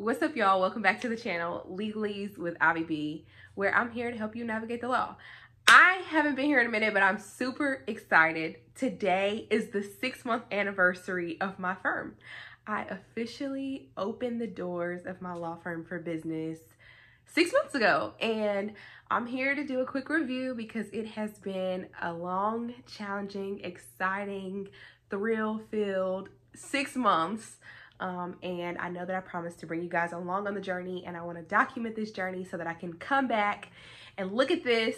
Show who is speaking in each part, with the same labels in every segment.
Speaker 1: What's up, y'all? Welcome back to the channel, Legalese with Avi B, where I'm here to help you navigate the law. I haven't been here in a minute, but I'm super excited. Today is the six month anniversary of my firm. I officially opened the doors of my law firm for business six months ago, and I'm here to do a quick review because it has been a long, challenging, exciting, thrill filled six months. Um, and I know that I promised to bring you guys along on the journey, and I want to document this journey so that I can come back and look at this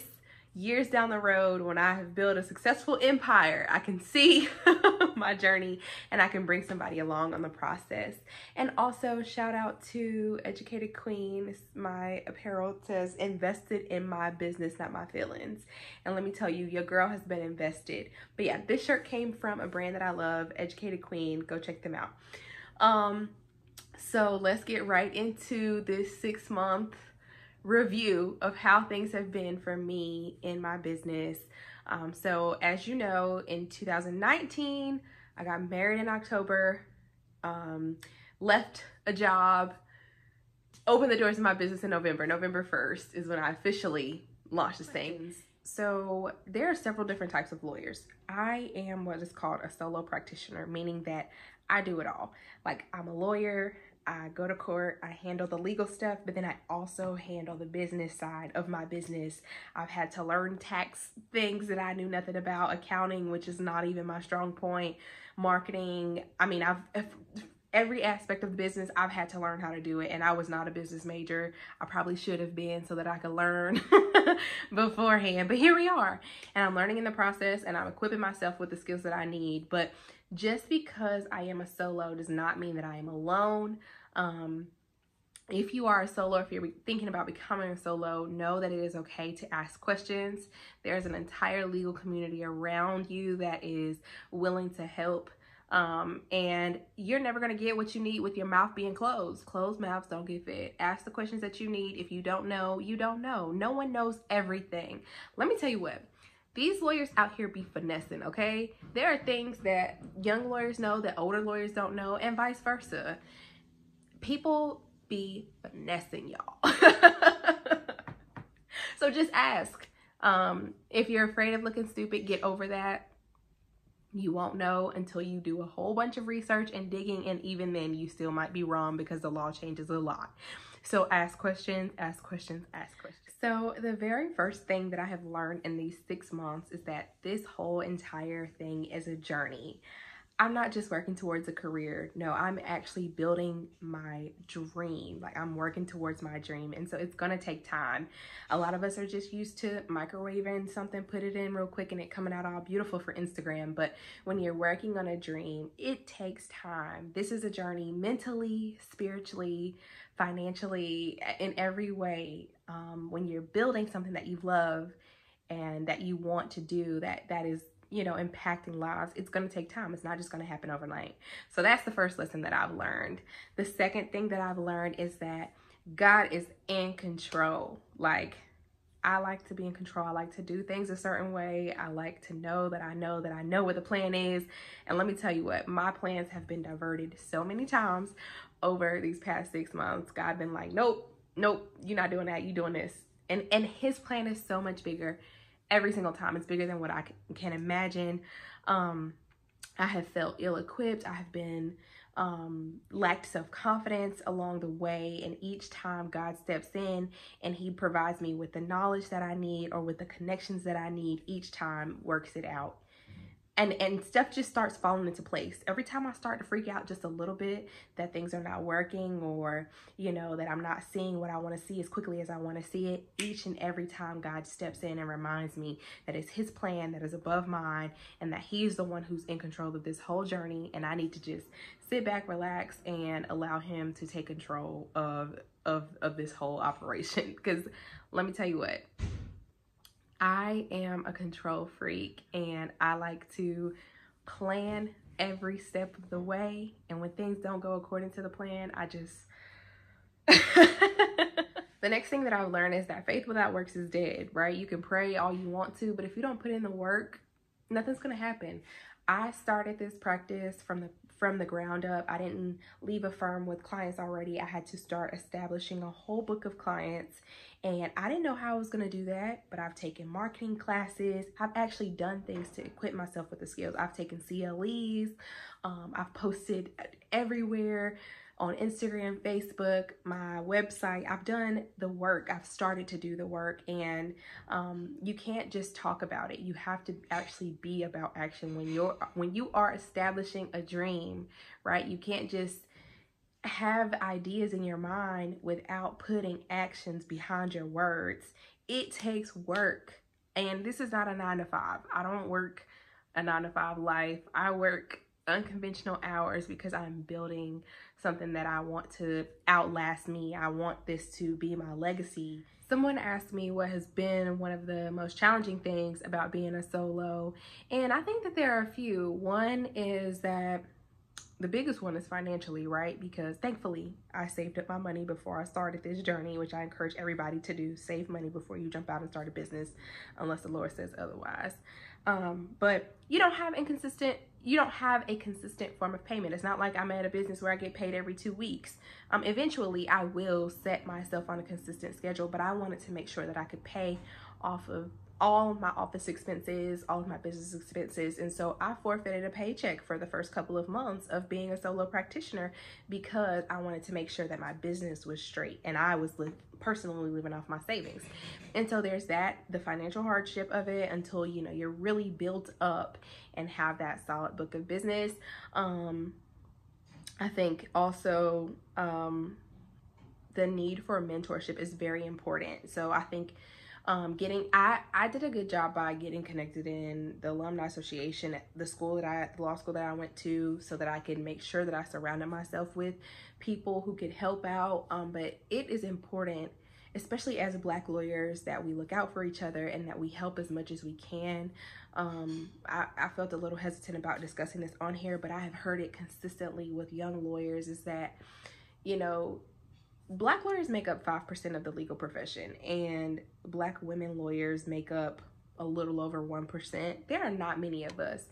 Speaker 1: years down the road when I have built a successful empire, I can see my journey and I can bring somebody along on the process. And also shout out to Educated Queen. My apparel says invested in my business, not my feelings. And let me tell you, your girl has been invested. But yeah, this shirt came from a brand that I love, Educated Queen. Go check them out. Um, so let's get right into this six month review of how things have been for me in my business. Um, so as you know, in 2019, I got married in October, um, left a job, opened the doors of my business in November. November 1st is when I officially launched this thing. So there are several different types of lawyers. I am what is called a solo practitioner, meaning that I do it all. Like I'm a lawyer, I go to court, I handle the legal stuff, but then I also handle the business side of my business. I've had to learn tax things that I knew nothing about, accounting, which is not even my strong point, marketing. I mean, I've every aspect of the business I've had to learn how to do it and I was not a business major. I probably should have been so that I could learn beforehand. But here we are. And I'm learning in the process and I'm equipping myself with the skills that I need. But just because I am a solo does not mean that I am alone. Um, if you are a solo, if you're thinking about becoming a solo, know that it is okay to ask questions. There's an entire legal community around you that is willing to help. Um, and you're never going to get what you need with your mouth being closed. Closed mouths don't get fed. Ask the questions that you need. If you don't know, you don't know. No one knows everything. Let me tell you what these lawyers out here be finessing, okay? There are things that young lawyers know that older lawyers don't know, and vice versa. People be finessing y'all. so just ask. Um, if you're afraid of looking stupid, get over that. You won't know until you do a whole bunch of research and digging, and even then, you still might be wrong because the law changes a lot. So ask questions, ask questions, ask questions. So the very first thing that I have learned in these six months is that this whole entire thing is a journey. I'm not just working towards a career. No, I'm actually building my dream. Like I'm working towards my dream. And so it's going to take time. A lot of us are just used to microwaving something, put it in real quick and it coming out all beautiful for Instagram. But when you're working on a dream, it takes time. This is a journey mentally, spiritually, financially, in every way. Um, when you're building something that you love and that you want to do, that that is you know impacting lives it's going to take time it's not just going to happen overnight so that's the first lesson that i've learned the second thing that i've learned is that god is in control like I like to be in control. I like to do things a certain way. I like to know that I know that I know what the plan is. And let me tell you what, my plans have been diverted so many times over these past six months. God been like, nope, nope, you're not doing that. You're doing this. And, and his plan is so much bigger every single time. It's bigger than what I can imagine. Um, I have felt ill-equipped. I have been um, lacked self-confidence along the way. And each time God steps in and he provides me with the knowledge that I need or with the connections that I need, each time works it out and and stuff just starts falling into place. Every time i start to freak out just a little bit that things are not working or you know that i'm not seeing what i want to see as quickly as i want to see it each and every time god steps in and reminds me that it's his plan that is above mine and that he's the one who's in control of this whole journey. And i need to just sit back relax and allow him to take control of of of this whole operation. Because let me tell you what I am a control freak and I like to plan every step of the way. And when things don't go according to the plan, I just. the next thing that I've learned is that faith without works is dead, right? You can pray all you want to, but if you don't put in the work, nothing's going to happen. I started this practice from the from the ground up. I didn't leave a firm with clients already. I had to start establishing a whole book of clients and I didn't know how I was going to do that, but I've taken marketing classes. I've actually done things to equip myself with the skills. I've taken CLEs. Um, I've posted everywhere on Instagram, Facebook, my website. I've done the work. I've started to do the work and um, you can't just talk about it. You have to actually be about action when you're when you are establishing a dream, right? You can't just have ideas in your mind without putting actions behind your words. It takes work. And this is not a nine to five. I don't work a nine to five life. I work unconventional hours because I'm building something that I want to outlast me. I want this to be my legacy. Someone asked me what has been one of the most challenging things about being a solo. And I think that there are a few. One is that the biggest one is financially, right? Because thankfully, I saved up my money before I started this journey, which I encourage everybody to do. Save money before you jump out and start a business, unless the Lord says otherwise. Um, but you don't have inconsistent, you don't have a consistent form of payment. It's not like I'm at a business where I get paid every two weeks. Um, eventually, I will set myself on a consistent schedule, but I wanted to make sure that I could pay off of all my office expenses, all of my business expenses. And so I forfeited a paycheck for the first couple of months of being a solo practitioner because I wanted to make sure that my business was straight and I was li personally living off my savings. And so there's that, the financial hardship of it until, you know, you're really built up and have that solid book of business. Um, I think also um, the need for mentorship is very important. So I think um, getting I I did a good job by getting connected in the alumni association at the school that I the law school that I went to so that I could make sure that I surrounded myself with people who could help out. Um, but it is important especially as black lawyers that we look out for each other and that we help as much as we can. Um, I, I felt a little hesitant about discussing this on here but I have heard it consistently with young lawyers is that you know black lawyers make up 5% of the legal profession and black women lawyers make up a little over 1%. There are not many of us.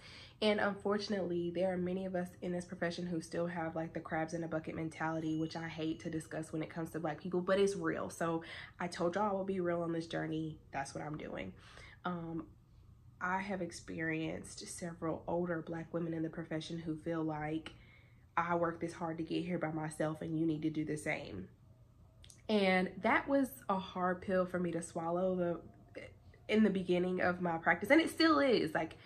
Speaker 1: And unfortunately, there are many of us in this profession who still have like the crabs in a bucket mentality, which I hate to discuss when it comes to black people, but it's real. So I told y'all I will be real on this journey. That's what I'm doing. Um, I have experienced several older black women in the profession who feel like I worked this hard to get here by myself and you need to do the same. And that was a hard pill for me to swallow the in the beginning of my practice. And it still is. Like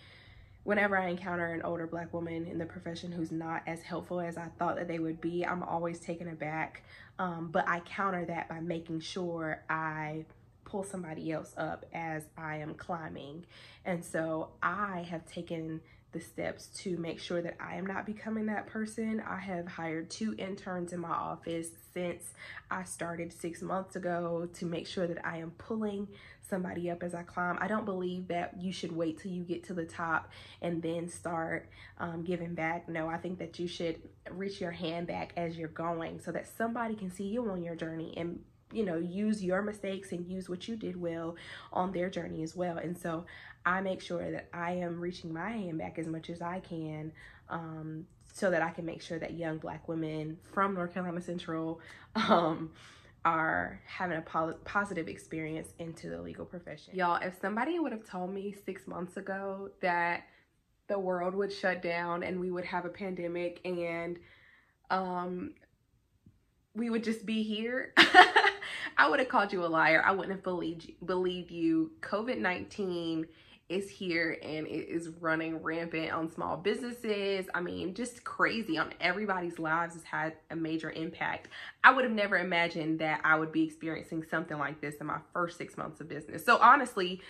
Speaker 1: whenever I encounter an older black woman in the profession who's not as helpful as I thought that they would be, I'm always taken aback. Um, but I counter that by making sure I pull somebody else up as I am climbing. And so I have taken the steps to make sure that I am not becoming that person. I have hired two interns in my office since I started six months ago to make sure that I am pulling somebody up as I climb. I don't believe that you should wait till you get to the top and then start um, giving back. No, I think that you should reach your hand back as you're going so that somebody can see you on your journey and you know, use your mistakes and use what you did well on their journey as well. And so I make sure that I am reaching my hand back as much as I can um, so that I can make sure that young black women from North Carolina Central um, are having a po positive experience into the legal profession. Y'all, if somebody would have told me six months ago that the world would shut down and we would have a pandemic and um, we would just be here I would have called you a liar. I wouldn't have believed you, believed you. COVID-19 is here and it is running rampant on small businesses. I mean, just crazy on everybody's lives has had a major impact. I would have never imagined that I would be experiencing something like this in my first six months of business. So honestly,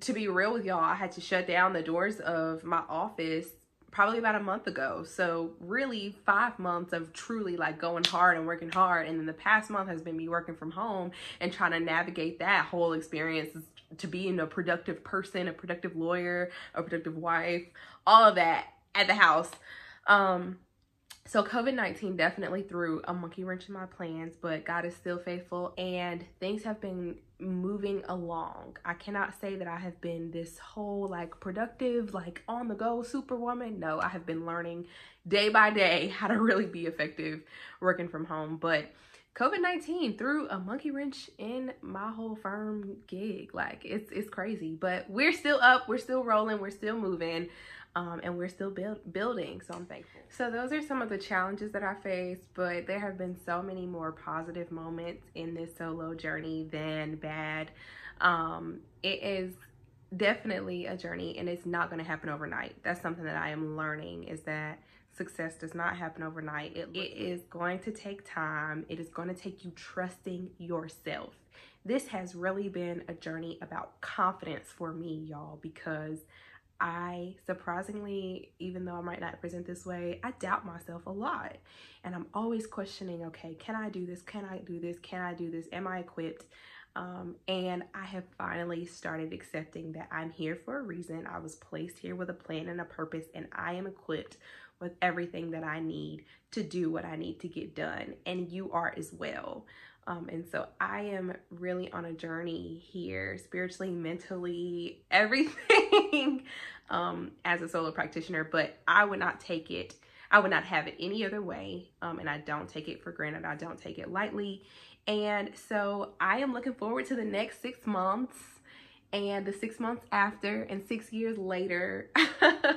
Speaker 1: to be real with y'all, I had to shut down the doors of my office probably about a month ago. So really five months of truly like going hard and working hard. And then the past month has been me working from home and trying to navigate that whole experience to being a productive person, a productive lawyer, a productive wife, all of that at the house. Um, so COVID-19 definitely threw a monkey wrench in my plans, but God is still faithful and things have been moving along. I cannot say that I have been this whole like productive, like on the go superwoman. No, I have been learning day by day how to really be effective working from home, but COVID-19 threw a monkey wrench in my whole firm gig. Like it's it's crazy, but we're still up, we're still rolling, we're still moving um, and we're still build, building. So I'm thankful. So those are some of the challenges that I faced, but there have been so many more positive moments in this solo journey than bad. Um, it is definitely a journey and it's not going to happen overnight. That's something that I am learning is that success does not happen overnight. It, it is going to take time. It is going to take you trusting yourself. This has really been a journey about confidence for me, y'all, because I surprisingly, even though I might not present this way, I doubt myself a lot. And I'm always questioning, okay, can I do this? Can I do this? Can I do this? Am I equipped? Um, and I have finally started accepting that I'm here for a reason. I was placed here with a plan and a purpose, and I am equipped with everything that I need to do what I need to get done. And you are as well. Um, and so I am really on a journey here, spiritually, mentally, everything um, as a solo practitioner. But I would not take it, I would not have it any other way. Um, and I don't take it for granted. I don't take it lightly. And so I am looking forward to the next six months and the six months after and six years later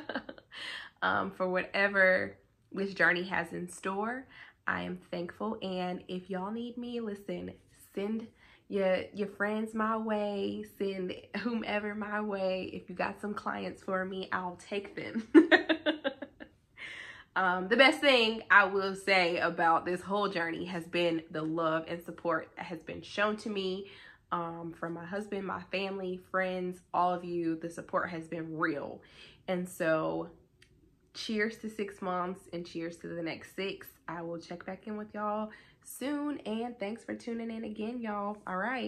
Speaker 1: um, for whatever this journey has in store. I am thankful. And if y'all need me, listen, send your your friends my way, send whomever my way. If you got some clients for me, I'll take them. um, the best thing I will say about this whole journey has been the love and support that has been shown to me um, from my husband, my family, friends, all of you. The support has been real. And so cheers to six months and cheers to the next six. I will check back in with y'all soon. And thanks for tuning in again, y'all. All right.